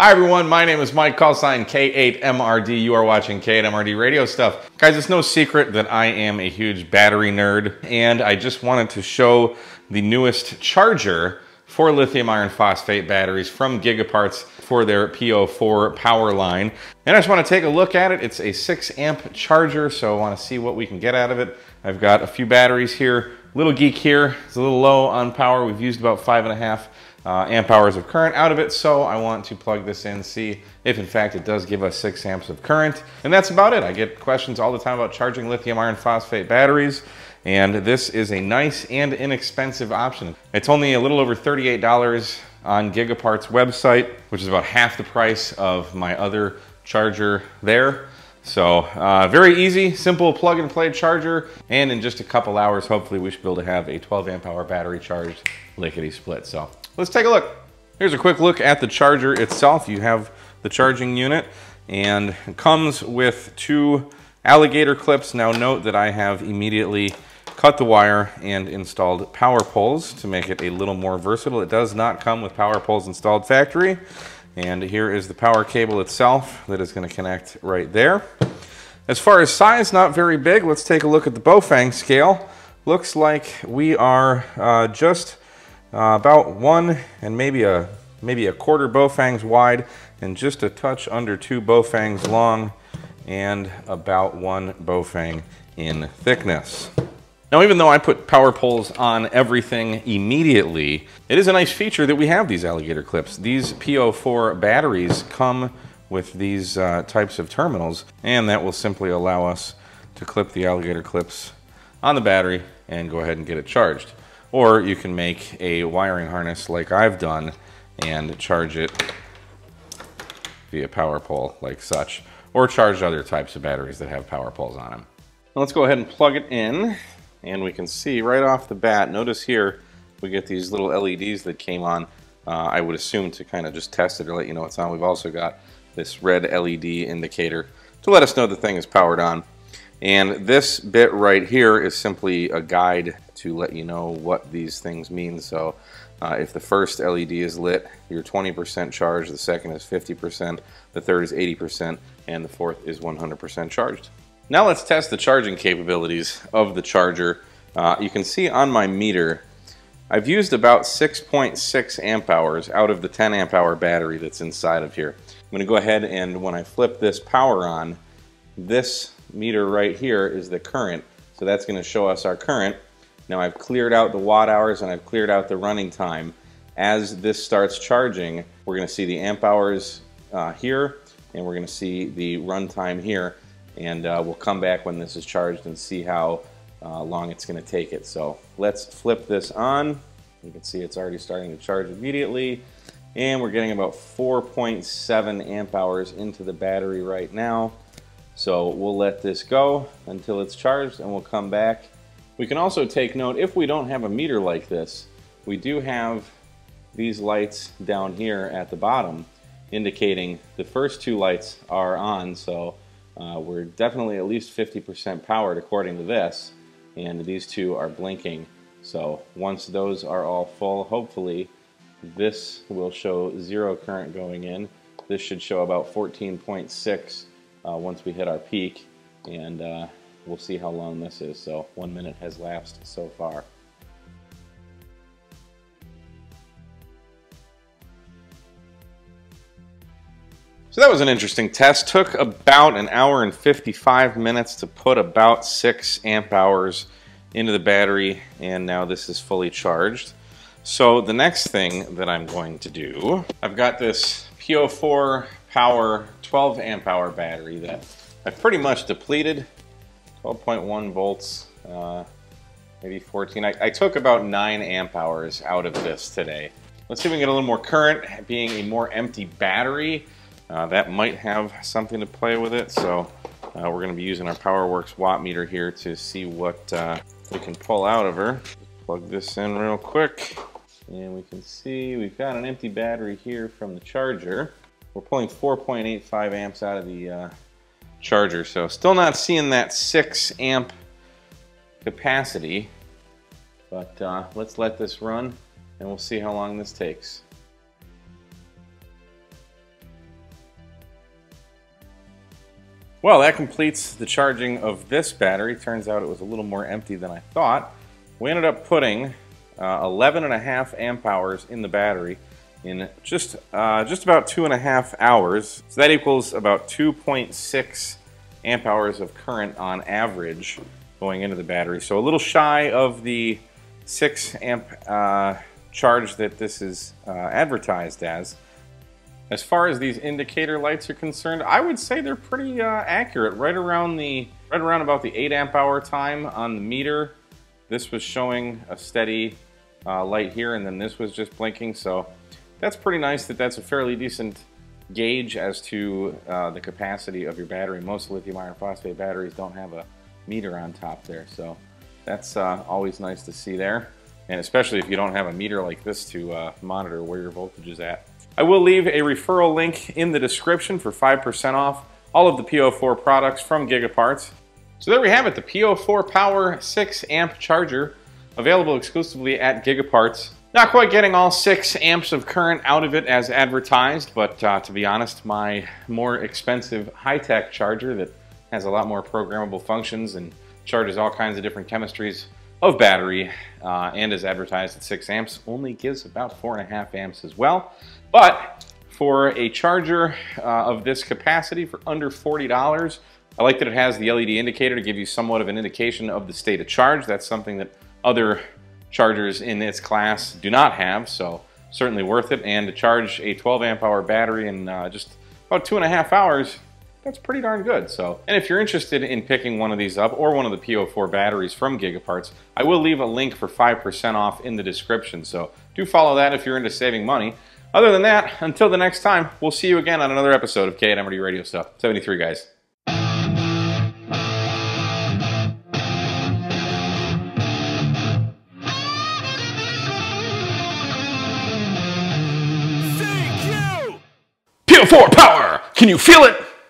Hi everyone, my name is Mike, call sign K8MRD. You are watching K8MRD Radio Stuff. Guys, it's no secret that I am a huge battery nerd, and I just wanted to show the newest charger for lithium iron phosphate batteries from Gigaparts for their PO4 power line. And I just want to take a look at it. It's a 6 amp charger, so I want to see what we can get out of it. I've got a few batteries here. Little geek here, it's a little low on power. We've used about five and a half uh, amp hours of current out of it. So I want to plug this in, see if in fact it does give us six amps of current. And that's about it. I get questions all the time about charging lithium iron phosphate batteries. And this is a nice and inexpensive option. It's only a little over $38 on Gigapart's website, which is about half the price of my other charger there. So uh, very easy, simple plug and play charger. And in just a couple hours, hopefully we should be able to have a 12 amp hour battery charged lickety split. So let's take a look. Here's a quick look at the charger itself. You have the charging unit and it comes with two alligator clips. Now note that I have immediately cut the wire and installed power poles to make it a little more versatile. It does not come with power poles installed factory. And here is the power cable itself that is going to connect right there. As far as size, not very big. Let's take a look at the Baofeng scale. Looks like we are uh, just uh, about one and maybe a maybe a quarter Baofengs wide and just a touch under two Baofengs long and about one Baofeng in thickness. Now, even though I put power poles on everything immediately, it is a nice feature that we have these alligator clips. These PO4 batteries come with these uh, types of terminals, and that will simply allow us to clip the alligator clips on the battery and go ahead and get it charged. Or you can make a wiring harness like I've done and charge it via power pole like such, or charge other types of batteries that have power poles on them. Now let's go ahead and plug it in and we can see right off the bat, notice here, we get these little LEDs that came on, uh, I would assume to kind of just test it or let you know it's on. We've also got this red LED indicator to let us know the thing is powered on. And this bit right here is simply a guide to let you know what these things mean. So uh, if the first LED is lit, you're 20% charged, the second is 50%, the third is 80%, and the fourth is 100% charged. Now let's test the charging capabilities of the charger. Uh, you can see on my meter, I've used about 6.6 .6 amp hours out of the 10 amp hour battery that's inside of here. I'm to go ahead and when I flip this power on, this meter right here is the current. So that's going to show us our current. Now I've cleared out the watt hours and I've cleared out the running time. As this starts charging, we're going to see the amp hours uh, here and we're going to see the run time here and uh, we'll come back when this is charged and see how uh, long it's going to take it. So let's flip this on. You can see it's already starting to charge immediately and we're getting about 4.7 amp hours into the battery right now. So we'll let this go until it's charged and we'll come back. We can also take note, if we don't have a meter like this, we do have these lights down here at the bottom indicating the first two lights are on. So uh, we're definitely at least 50% powered according to this, and these two are blinking. So once those are all full, hopefully this will show zero current going in. This should show about 14.6 uh, once we hit our peak, and uh, we'll see how long this is. So one minute has lapsed so far. That was an interesting test. Took about an hour and 55 minutes to put about 6 amp hours into the battery and now this is fully charged. So the next thing that I'm going to do, I've got this PO4 Power 12 amp hour battery that I've pretty much depleted. 12.1 volts, uh, maybe 14. I, I took about 9 amp hours out of this today. Let's see if we can get a little more current. Being a more empty battery, uh, that might have something to play with it, so uh, we're going to be using our PowerWerx watt meter here to see what uh, we can pull out of her. Plug this in real quick, and we can see we've got an empty battery here from the charger. We're pulling 4.85 amps out of the uh, charger, so still not seeing that 6 amp capacity, but uh, let's let this run and we'll see how long this takes. Well, that completes the charging of this battery. Turns out it was a little more empty than I thought. We ended up putting uh, 11 and a half amp hours in the battery in just uh, just about two and a half hours. So that equals about 2.6 amp hours of current on average going into the battery. So a little shy of the 6 amp uh, charge that this is uh, advertised as. As far as these indicator lights are concerned, I would say they're pretty uh, accurate. Right around the right around about the 8 amp hour time on the meter, this was showing a steady uh, light here, and then this was just blinking. So that's pretty nice that that's a fairly decent gauge as to uh, the capacity of your battery. Most lithium iron phosphate batteries don't have a meter on top there, so that's uh, always nice to see there. And especially if you don't have a meter like this to uh, monitor where your voltage is at. I will leave a referral link in the description for 5% off all of the PO4 products from Gigaparts. So there we have it, the PO4 Power 6 amp charger, available exclusively at Gigaparts. Not quite getting all 6 amps of current out of it as advertised, but uh, to be honest, my more expensive high-tech charger that has a lot more programmable functions and charges all kinds of different chemistries of battery uh, and is advertised at 6 amps only gives about 4.5 amps as well. But for a charger uh, of this capacity for under $40, I like that it has the LED indicator to give you somewhat of an indication of the state of charge. That's something that other chargers in its class do not have, so certainly worth it. And to charge a 12 amp hour battery in uh, just about two and a half hours, that's pretty darn good. So, and if you're interested in picking one of these up or one of the PO4 batteries from Gigaparts, I will leave a link for 5% off in the description. So do follow that if you're into saving money. Other than that, until the next time, we'll see you again on another episode of K8MRD Radio Stuff. 73 guys. PO4 power! Can you feel it?